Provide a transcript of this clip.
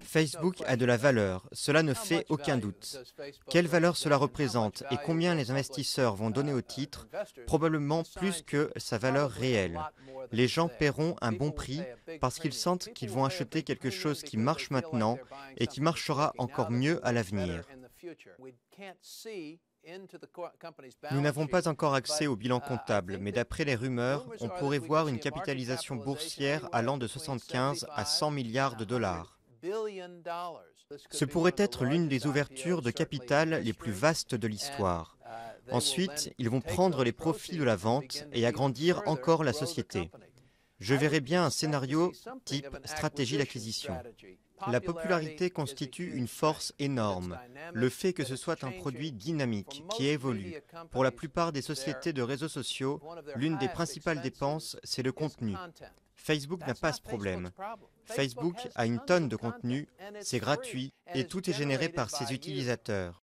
Facebook a de la valeur, cela ne fait aucun doute. Quelle valeur cela représente et combien les investisseurs vont donner au titre? Probablement plus que sa valeur réelle. Les gens paieront un bon prix parce qu'ils sentent qu'ils vont acheter quelque chose qui marche maintenant et qui marchera encore mieux à l'avenir. Nous n'avons pas encore accès au bilan comptable, mais d'après les rumeurs, on pourrait voir une capitalisation boursière allant de 75 à 100 milliards de dollars. Ce pourrait être l'une des ouvertures de capital les plus vastes de l'histoire. Ensuite, ils vont prendre les profits de la vente et agrandir encore la société. Je verrais bien un scénario type stratégie d'acquisition. La popularité constitue une force énorme. Le fait que ce soit un produit dynamique qui évolue. Pour la plupart des sociétés de réseaux sociaux, l'une des principales dépenses, c'est le contenu. Facebook n'a pas ce problème. Facebook a une tonne de contenu, c'est gratuit et tout est généré par ses utilisateurs.